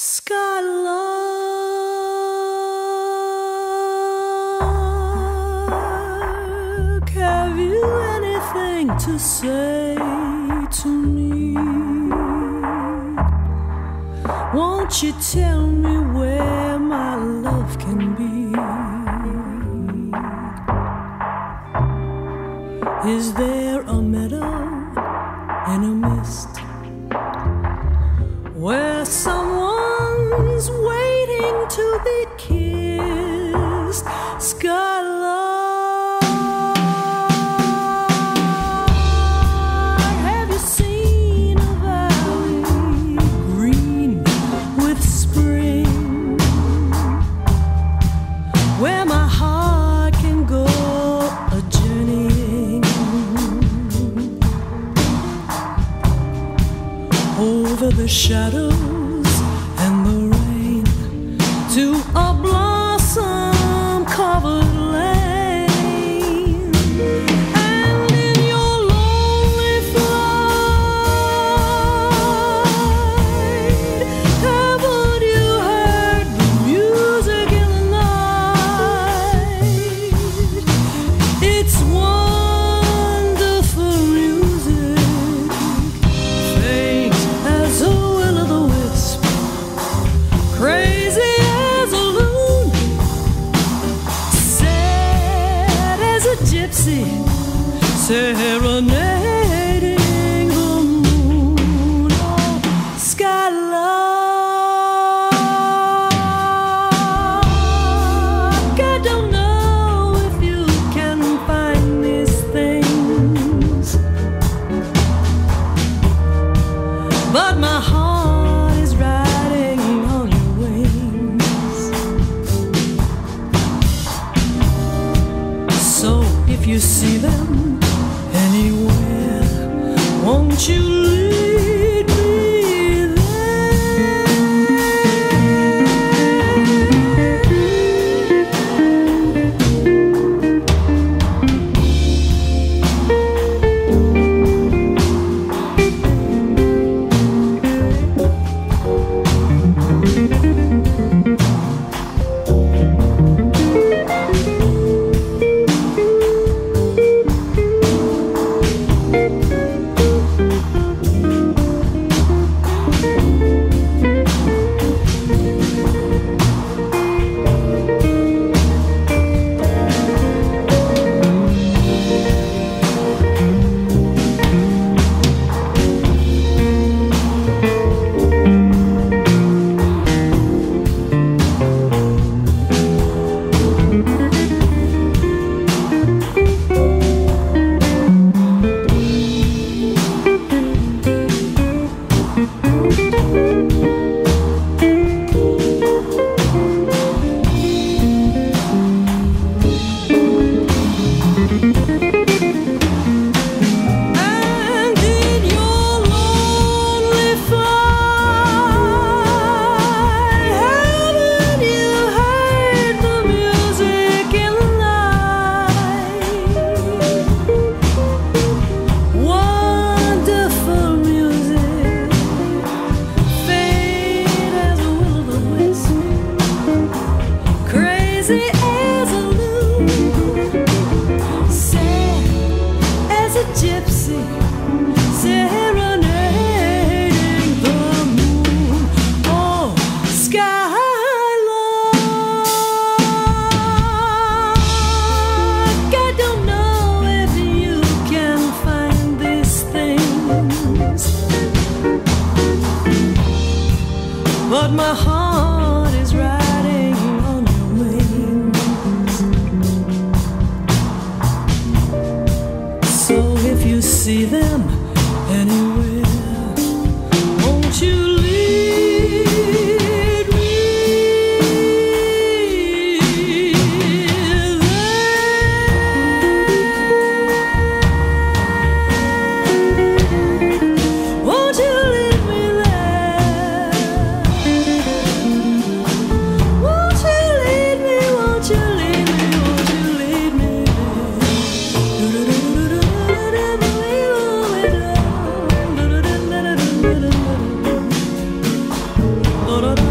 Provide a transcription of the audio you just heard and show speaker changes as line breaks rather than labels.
Skylark, have you anything to say to me? Won't you tell me where my love can be? Is there a meadow in a mist where someone's waiting to be kissed? Skylark, have you seen a valley green with spring? where my heart can go a journeying over the shadows gypsy, serenading the moon. Oh, I don't know if you can find these things. But my see them And but my heart is riding see them there?